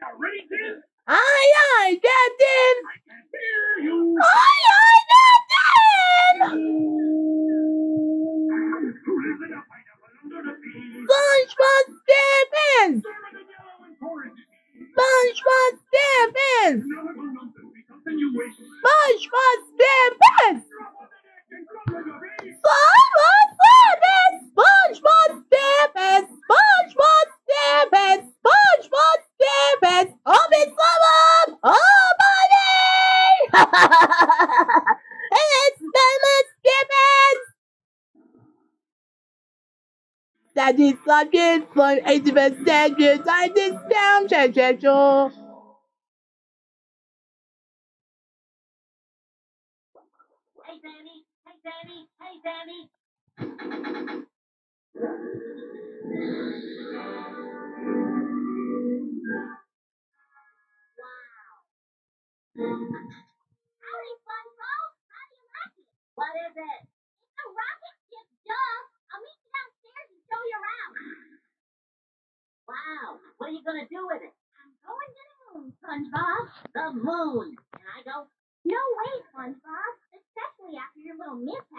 Aye, aye, Captain! I can't hear you. Aye, aye, Captain! Living a pineapple under the sea. SpongeBob SquarePants! Sermon in yellow and orange. SpongeBob SquarePants! Another one nonsense be something you wish. SpongeBob SquarePants! Oh, Miss Summer! Oh, buddy! it's is something for 80% good on discount schedule. Hey, Sammy. Hey, Sammy. Hey, Sammy. What are you to do with it? I'm going to the moon, SpongeBob. The moon. And I go, No way, SpongeBob. Especially after your little mishap